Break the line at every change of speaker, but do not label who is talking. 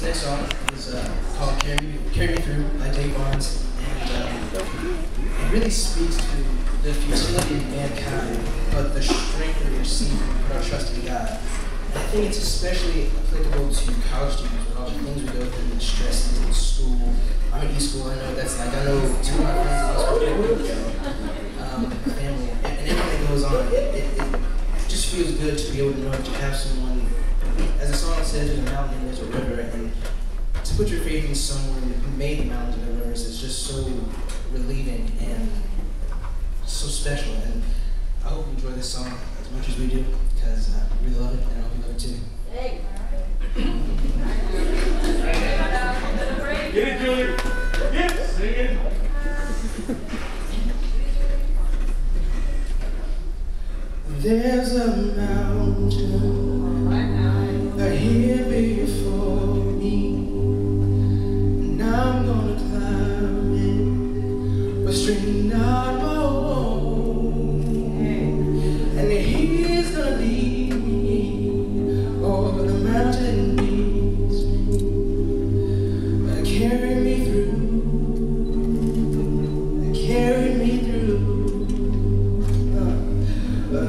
this next song is uh, called Carry Me, Carry Me Through by Dave Barnes. And um, it really speaks to the futility of mankind, but the strength that we receive put our trust in God. And I think it's especially applicable to college students with all the things we go through, the stresses in school. I'm in e-school, I know what that's like, I know two of my friends in e-school, um, family, and, and everything that goes on. It, it, it just feels good to be able to know that you have someone, as the song says, there's a mountain there's a river, and to put your faith in someone who made the mountains and the rivers is just so relieving and so special. And I hope you enjoy this song as much as we do, because uh, we love it, and I hope you love it too. Hey. Get it, Julie. Get it. Sing it. There's a mountain.